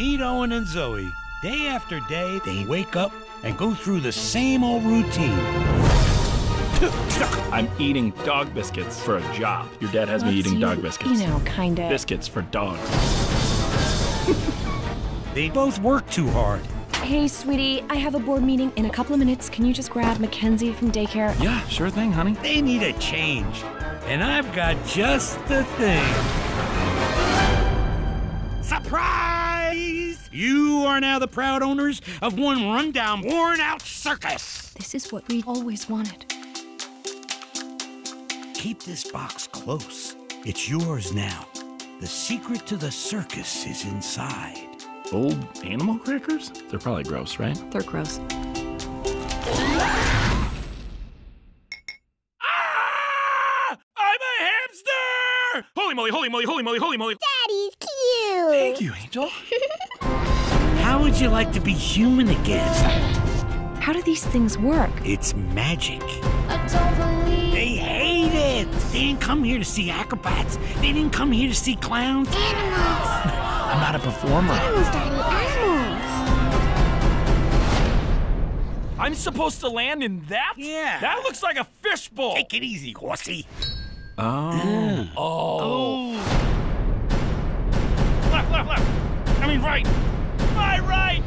Meet Owen and Zoe. Day after day, they wake up and go through the same old routine. I'm eating dog biscuits for a job. Your dad has me eating you, dog biscuits. You know, kinda. Biscuits for dogs. They both work too hard. Hey, sweetie, I have a board meeting in a couple of minutes. Can you just grab Mackenzie from daycare? Yeah, sure thing, honey. They need a change. And I've got just the thing. Surprise! You are now the proud owners of one rundown, worn out circus. This is what we always wanted. Keep this box close. It's yours now. The secret to the circus is inside. Old animal crackers? They're probably gross, right? They're gross. Ah! I'm a hamster! Holy moly, holy moly, holy moly, holy moly. Daddy's cute. Thank you, Angel. How would you like to be human again? How do these things work? It's magic. I don't believe They hate it. They didn't come here to see acrobats. They didn't come here to see clowns. animals. I'm not a performer. Animals, Daddy, animals. I'm supposed to land in that? Yeah. That looks like a fishbowl. Take it easy, horsey. Oh. Oh. Left, left. Right. My right.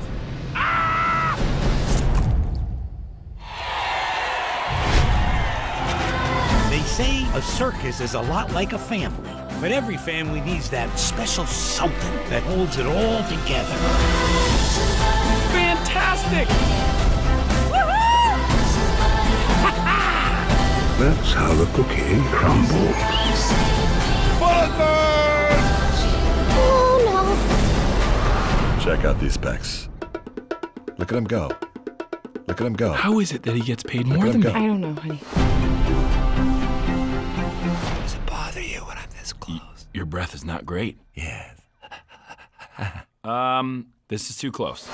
Ah! They say a circus is a lot like a family, but every family needs that special something that holds it all together. Fantastic. That's how the cookie crumbles. Check out these specs. Look at him go. Look at him go. How is it that he gets paid Look more than me? I don't know, honey. Does it bother you when I'm this close? Your breath is not great. Yes. Um, this is too close.